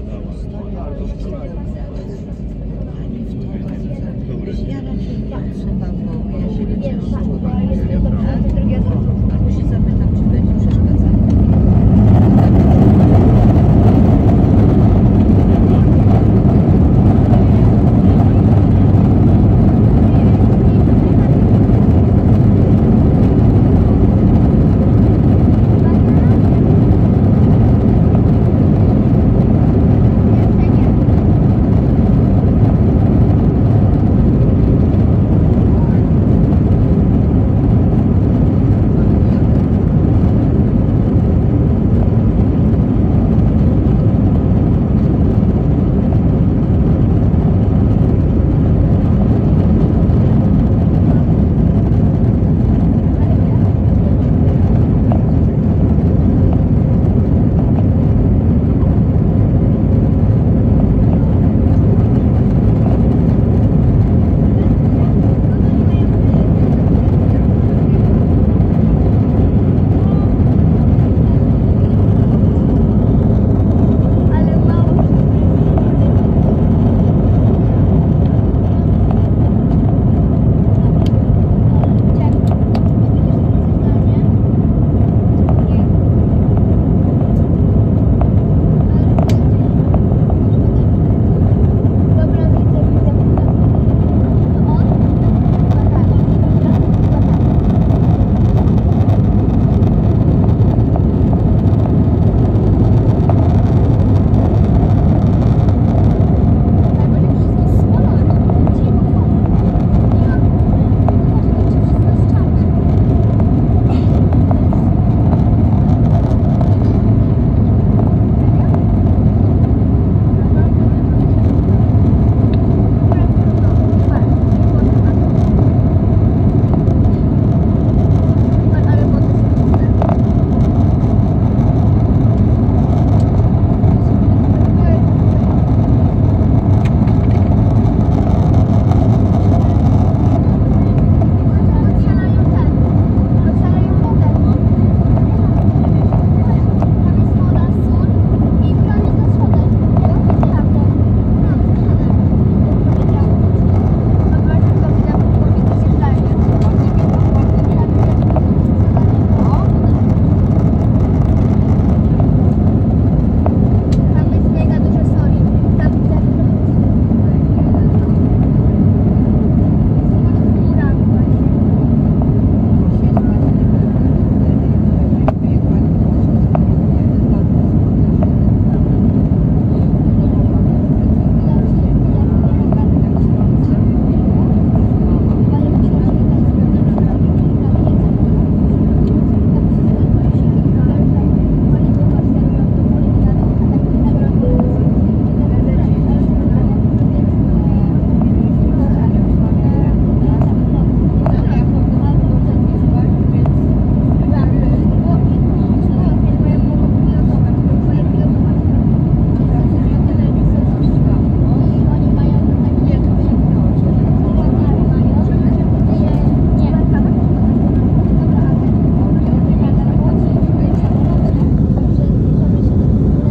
Ja raczej nie odsuwam, bo ja się nie.